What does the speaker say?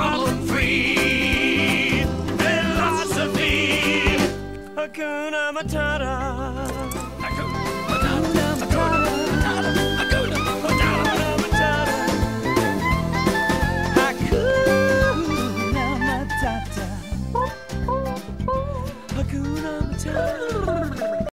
problem free philosophy. Hakuna Matata. Hakuna Matata. Hakuna Matata. Hakuna Matata.